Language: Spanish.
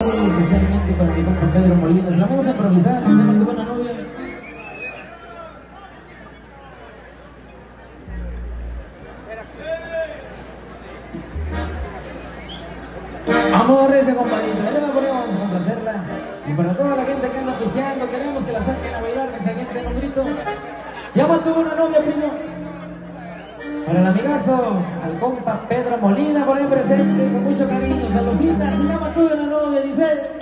Especialmente para mi compa Pedro Molina. Se la vamos a improvisar, se llama Tu Buena Novia. Amor ese compadrito, dale va vamos a complacerla. Y para toda la gente que anda pisteando, queremos que la saquen a bailar esa gente en un grito. Se llama Tu Buena Novia, primo. Para el amigazo, al compa Pedro Molina por ahí presente, con mucho cariño, Hello.